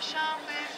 champagne.